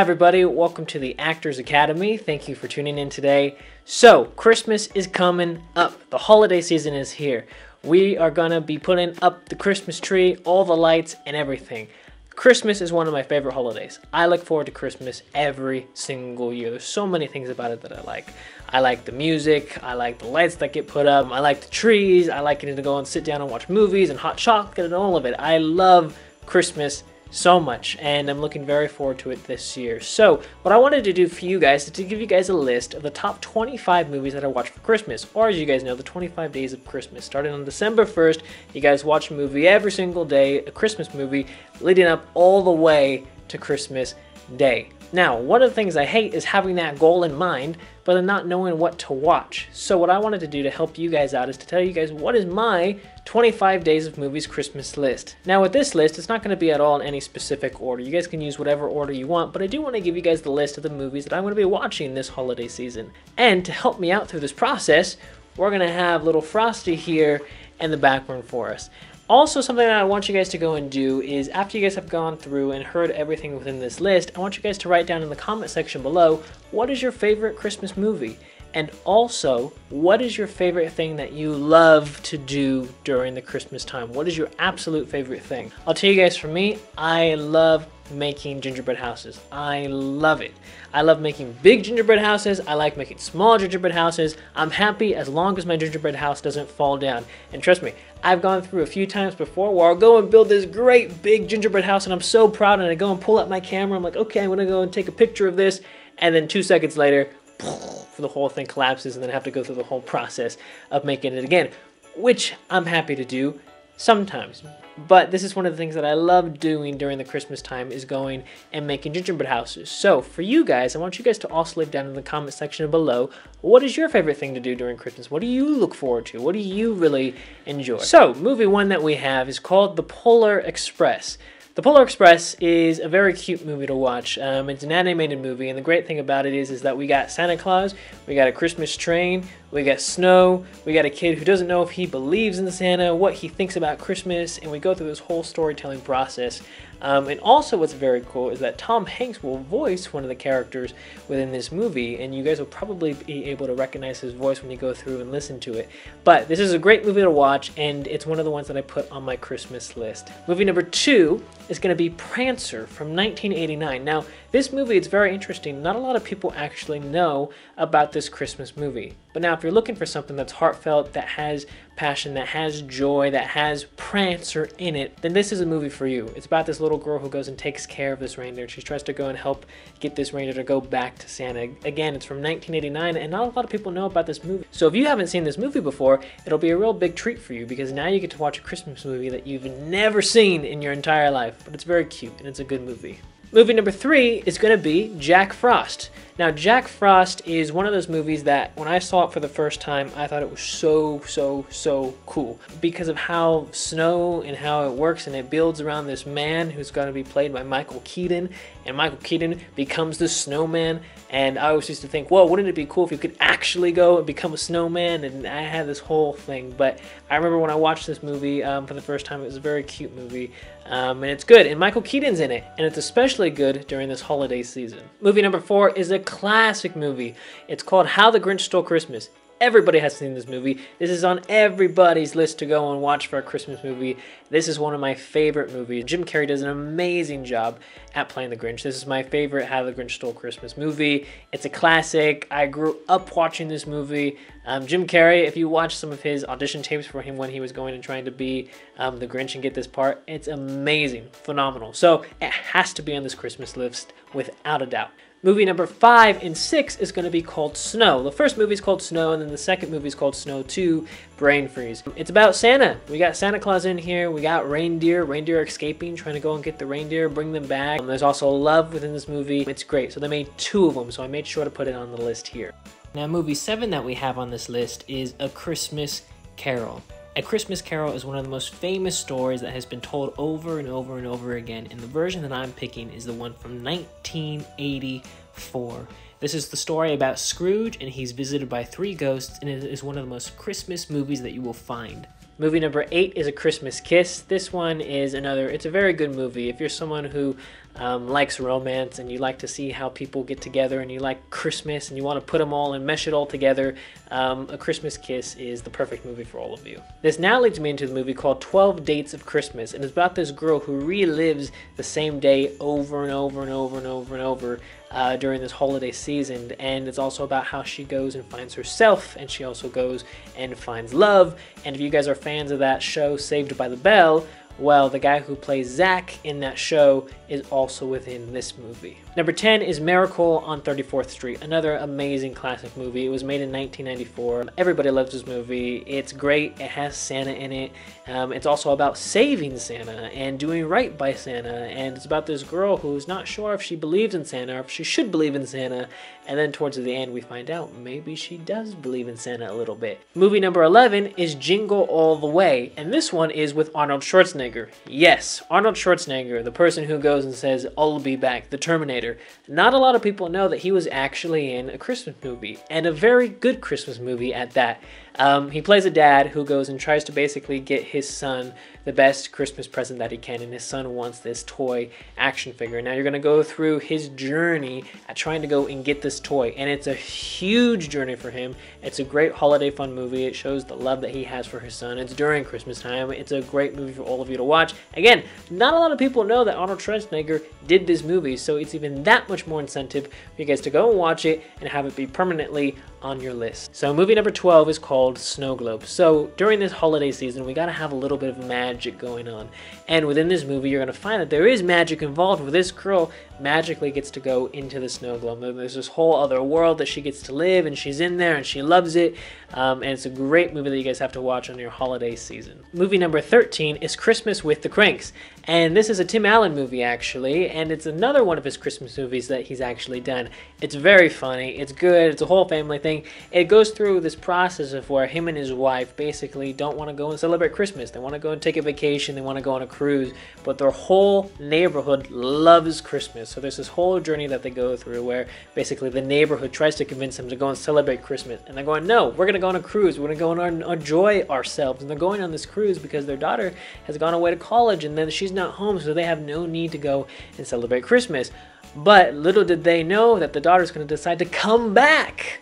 Hi, everybody. Welcome to the Actors Academy. Thank you for tuning in today. So, Christmas is coming up. The holiday season is here. We are going to be putting up the Christmas tree, all the lights, and everything. Christmas is one of my favorite holidays. I look forward to Christmas every single year. There's so many things about it that I like. I like the music, I like the lights that get put up, I like the trees, I like getting to go and sit down and watch movies and hot chocolate and all of it. I love Christmas so much and I'm looking very forward to it this year. So, what I wanted to do for you guys is to give you guys a list of the top 25 movies that I watch for Christmas, or as you guys know, the 25 days of Christmas. Starting on December 1st, you guys watch a movie every single day, a Christmas movie, leading up all the way to Christmas Day. Now, one of the things I hate is having that goal in mind, but then not knowing what to watch. So what I wanted to do to help you guys out is to tell you guys what is my 25 Days of Movies Christmas list. Now with this list, it's not going to be at all in any specific order. You guys can use whatever order you want, but I do want to give you guys the list of the movies that I'm going to be watching this holiday season. And to help me out through this process, we're going to have little Frosty here in the background for us. Also, something that I want you guys to go and do is after you guys have gone through and heard everything within this list, I want you guys to write down in the comment section below what is your favorite Christmas movie? And also, what is your favorite thing that you love to do during the Christmas time? What is your absolute favorite thing? I'll tell you guys for me, I love making gingerbread houses. I love it. I love making big gingerbread houses. I like making small gingerbread houses. I'm happy as long as my gingerbread house doesn't fall down. And trust me, I've gone through a few times before where I'll go and build this great big gingerbread house and I'm so proud and I go and pull out my camera. I'm like, okay, I'm gonna go and take a picture of this. And then two seconds later, the whole thing collapses and then I have to go through the whole process of making it again, which I'm happy to do sometimes. But this is one of the things that I love doing during the Christmas time is going and making gingerbread houses. So for you guys, I want you guys to also leave down in the comment section below, what is your favorite thing to do during Christmas? What do you look forward to? What do you really enjoy? So movie one that we have is called The Polar Express. The Polar Express is a very cute movie to watch. Um, it's an animated movie, and the great thing about it is, is that we got Santa Claus, we got a Christmas train, we got snow, we got a kid who doesn't know if he believes in Santa, what he thinks about Christmas, and we go through this whole storytelling process. Um, and also, what's very cool is that Tom Hanks will voice one of the characters within this movie, and you guys will probably be able to recognize his voice when you go through and listen to it. But this is a great movie to watch, and it's one of the ones that I put on my Christmas list. Movie number two is going to be Prancer from 1989. Now, this movie is very interesting. Not a lot of people actually know about this Christmas movie. But now, if you're looking for something that's heartfelt, that has passion, that has joy, that has Prancer in it, then this is a movie for you. It's about this little girl who goes and takes care of this reindeer. She tries to go and help get this reindeer to go back to Santa. Again, it's from 1989, and not a lot of people know about this movie. So if you haven't seen this movie before, it'll be a real big treat for you because now you get to watch a Christmas movie that you've never seen in your entire life. But it's very cute, and it's a good movie. Movie number three is going to be Jack Frost. Now, Jack Frost is one of those movies that when I saw it for the first time, I thought it was so, so, so cool because of how snow and how it works and it builds around this man who's going to be played by Michael Keaton. And Michael Keaton becomes the snowman. And I always used to think, well, wouldn't it be cool if you could actually go and become a snowman? And I had this whole thing. But I remember when I watched this movie um, for the first time, it was a very cute movie. Um, and it's good. And Michael Keaton's in it. And it's especially good during this holiday season. Movie number four is a classic movie. It's called How the Grinch Stole Christmas. Everybody has seen this movie. This is on everybody's list to go and watch for a Christmas movie. This is one of my favorite movies. Jim Carrey does an amazing job at playing the Grinch. This is my favorite How the Grinch Stole Christmas movie. It's a classic. I grew up watching this movie. Um, Jim Carrey, if you watch some of his audition tapes for him when he was going and trying to be um, the Grinch and get this part, it's amazing, phenomenal. So it has to be on this Christmas list without a doubt. Movie number five and six is going to be called Snow. The first movie is called Snow, and then the second movie is called Snow 2 Brain Freeze. It's about Santa. We got Santa Claus in here. We got reindeer. Reindeer escaping, trying to go and get the reindeer, bring them back. Um, there's also love within this movie. It's great. So they made two of them, so I made sure to put it on the list here. Now, movie seven that we have on this list is A Christmas Carol. A Christmas Carol is one of the most famous stories that has been told over and over and over again, and the version that I'm picking is the one from 1984. This is the story about Scrooge, and he's visited by three ghosts, and it is one of the most Christmas movies that you will find. Movie number eight is A Christmas Kiss. This one is another, it's a very good movie. If you're someone who um, likes romance and you like to see how people get together and you like Christmas and you want to put them all and mesh it all together, um, A Christmas Kiss is the perfect movie for all of you. This now leads me into the movie called 12 Dates of Christmas, and it's about this girl who relives the same day over and over and over and over and over uh, during this holiday season. And it's also about how she goes and finds herself, and she also goes and finds love. And if you guys are fans of that show, Saved by the Bell, well, the guy who plays Zach in that show is also within this movie. Number 10 is Miracle on 34th Street, another amazing classic movie. It was made in 1994. Everybody loves this movie. It's great. It has Santa in it. Um, it's also about saving Santa and doing right by Santa. And it's about this girl who's not sure if she believes in Santa or if she should believe in Santa. And then towards the end, we find out maybe she does believe in Santa a little bit. Movie number 11 is Jingle All the Way. And this one is with Arnold Schwarzenegger. Yes, Arnold Schwarzenegger, the person who goes and says, I'll be back, the Terminator not a lot of people know that he was actually in a Christmas movie, and a very good Christmas movie at that. Um, he plays a dad who goes and tries to basically get his son the best Christmas present that he can, and his son wants this toy action figure. Now you're to go through his journey at trying to go and get this toy, and it's a huge journey for him. It's a great holiday fun movie. It shows the love that he has for his son. It's during Christmas time. It's a great movie for all of you to watch. Again, not a lot of people know that Arnold Schwarzenegger did this movie, so it's even that much more incentive for you guys to go and watch it and have it be permanently on your list. So movie number 12 is called Snow Globe. So during this holiday season, we gotta have a little bit of magic going on. And within this movie, you're gonna find that there is magic involved with this girl magically gets to go into the snow globe. There's this whole other world that she gets to live and she's in there and she loves it. Um, and it's a great movie that you guys have to watch on your holiday season. Movie number 13 is Christmas with the Cranks. And this is a Tim Allen movie, actually, and it's another one of his Christmas movies that he's actually done. It's very funny, it's good, it's a whole family thing. It goes through this process of where him and his wife basically don't want to go and celebrate Christmas. They want to go and take a vacation, they want to go on a cruise, but their whole neighborhood loves Christmas. So there's this whole journey that they go through where basically the neighborhood tries to convince them to go and celebrate Christmas. And they're going, no, we're going to go on a cruise, we're going to go and enjoy ourselves. And they're going on this cruise because their daughter has gone away to college and then she's not home, so they have no need to go and celebrate Christmas. But little did they know that the daughter's going to decide to come back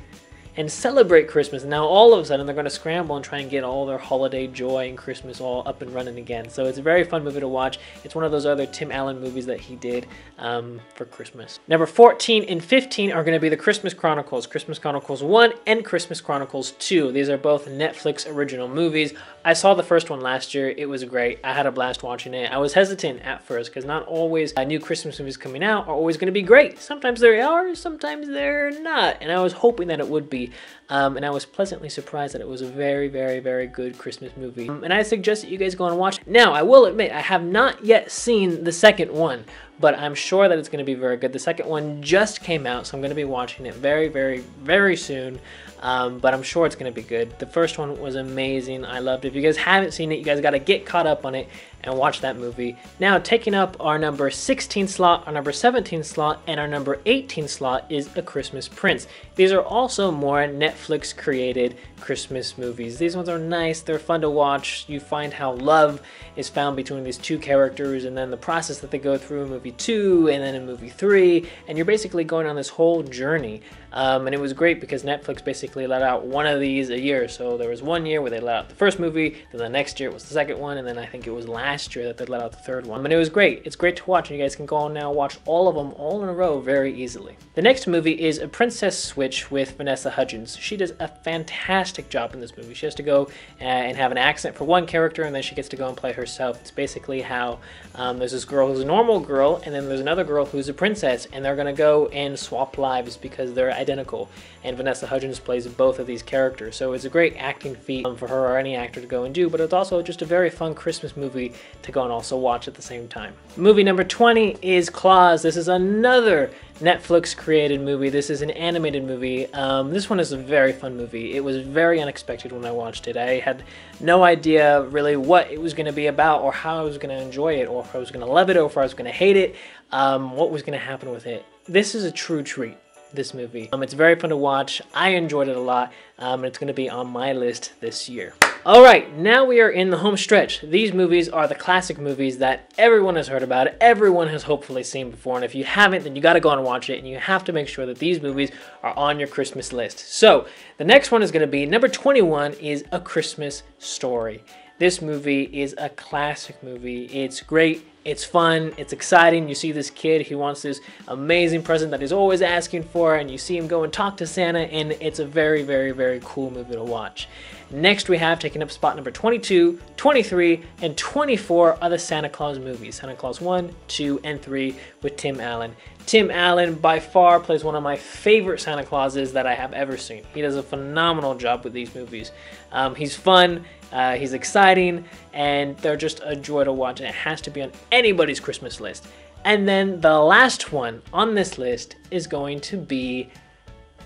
and celebrate Christmas. Now all of a sudden they're going to scramble and try and get all their holiday joy and Christmas all up and running again. So it's a very fun movie to watch. It's one of those other Tim Allen movies that he did um, for Christmas. Number 14 and 15 are going to be the Christmas Chronicles, Christmas Chronicles 1 and Christmas Chronicles 2. These are both Netflix original movies. I saw the first one last year. It was great. I had a blast watching it. I was hesitant at first because not always uh, new Christmas movies coming out are always going to be great. Sometimes they are, sometimes they're not. And I was hoping that it would be. Um, and I was pleasantly surprised that it was a very, very, very good Christmas movie. Um, and I suggest that you guys go and watch. Now, I will admit, I have not yet seen the second one, but I'm sure that it's going to be very good. The second one just came out, so I'm going to be watching it very, very, very soon. Um, but I'm sure it's going to be good. The first one was amazing. I loved it. If you guys haven't seen it, you guys got to get caught up on it and watch that movie. Now, taking up our number 16 slot, our number 17 slot, and our number 18 slot is A Christmas Prince. These are also more Netflix created Christmas movies. These ones are nice, they're fun to watch. You find how love is found between these two characters, and then the process that they go through in movie two and then in movie three, and you're basically going on this whole journey. Um, and it was great because Netflix basically let out one of these a year. So there was one year where they let out the first movie, then the next year it was the second one, and then I think it was last year that they let out the third one. But it was great. It's great to watch, and you guys can go on now watch all of them all in a row very easily. The next movie is A Princess Switch with Vanessa Hudgens. She does a fantastic job in this movie. She has to go uh, and have an accent for one character, and then she gets to go and play herself. It's basically how um, there's this girl who's a normal girl, and then there's another girl who's a princess, and they're gonna go and swap lives because they're identical. And Vanessa Hudgens plays both of these characters, so it's a great acting feat um, for her or any actor to go and do. But it's also just a very fun Christmas movie to go and also watch at the same time. Movie number 20 is Klaus. This is another Netflix created movie. This is an animated movie. Um, this one is a very fun movie. It was very unexpected when I watched it. I had no idea really what it was going to be about or how I was going to enjoy it or if I was going to love it or if I was going to hate it, um, what was going to happen with it. This is a true treat this movie. Um, it's very fun to watch. I enjoyed it a lot, um, and it's going to be on my list this year. All right, now we are in the home stretch. These movies are the classic movies that everyone has heard about, everyone has hopefully seen before, and if you haven't, then you got to go and watch it, and you have to make sure that these movies are on your Christmas list. So, the next one is going to be number 21 is A Christmas Story. This movie is a classic movie. It's great. It's fun. It's exciting. You see this kid who wants this amazing present that he's always asking for, and you see him go and talk to Santa, and it's a very, very, very cool movie to watch. Next, we have taking up spot number 22, 23, and 24 are the Santa Claus movies Santa Claus 1, 2, and 3 with Tim Allen. Tim Allen by far plays one of my favorite Santa Clauses that I have ever seen. He does a phenomenal job with these movies. Um, he's fun, uh, he's exciting, and they're just a joy to watch, and it has to be on anybody's Christmas list. And then the last one on this list is going to be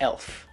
Elf.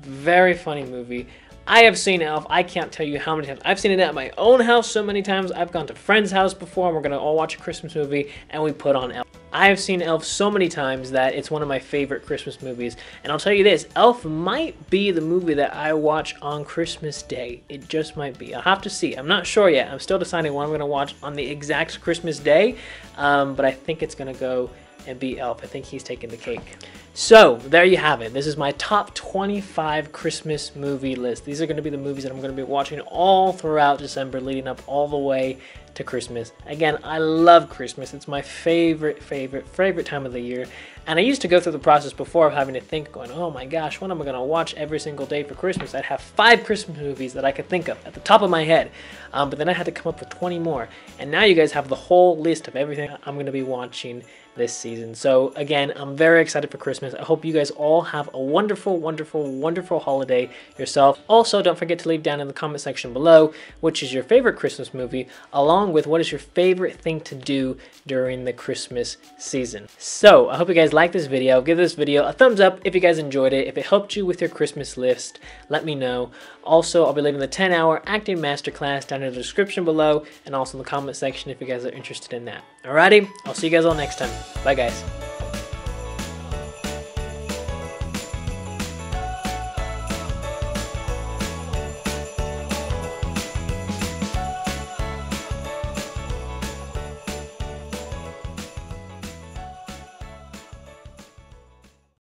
Very funny movie. I have seen Elf. I can't tell you how many times. I've seen it at my own house so many times. I've gone to friends' house before and we're to all watch a Christmas movie and we put on Elf. I have seen Elf so many times that it's one of my favorite Christmas movies. And I'll tell you this, Elf might be the movie that I watch on Christmas Day. It just might be. I'll have to see. I'm not sure yet. I'm still deciding what I'm going to watch on the exact Christmas day. Um, but I think it's going to go and be Elf. I think he's taking the cake. So, there you have it. This is my top 25 Christmas movie list. These are going to be the movies that I'm going to be watching all throughout December, leading up all the way to Christmas. Again, I love Christmas. It's my favorite, favorite, favorite time of the year. And I used to go through the process before of having to think, going, oh my gosh, what am I going to watch every single day for Christmas? I'd have five Christmas movies that I could think of at the top of my head. Um, but then I had to come up with 20 more. And now you guys have the whole list of everything I'm going to be watching this season. So again, I'm very excited for Christmas. I hope you guys all have a wonderful, wonderful, wonderful holiday yourself. Also, don't forget to leave down in the comment section below which is your favorite Christmas movie, along with what is your favorite thing to do during the Christmas season. So I hope you guys like this video. Give this video a thumbs up if you guys enjoyed it. If it helped you with your Christmas list, let me know. Also, I'll be leaving the 10 hour acting masterclass down in the description below and also in the comment section if you guys are interested in that. Alrighty, I'll see you guys all next time. Bye guys.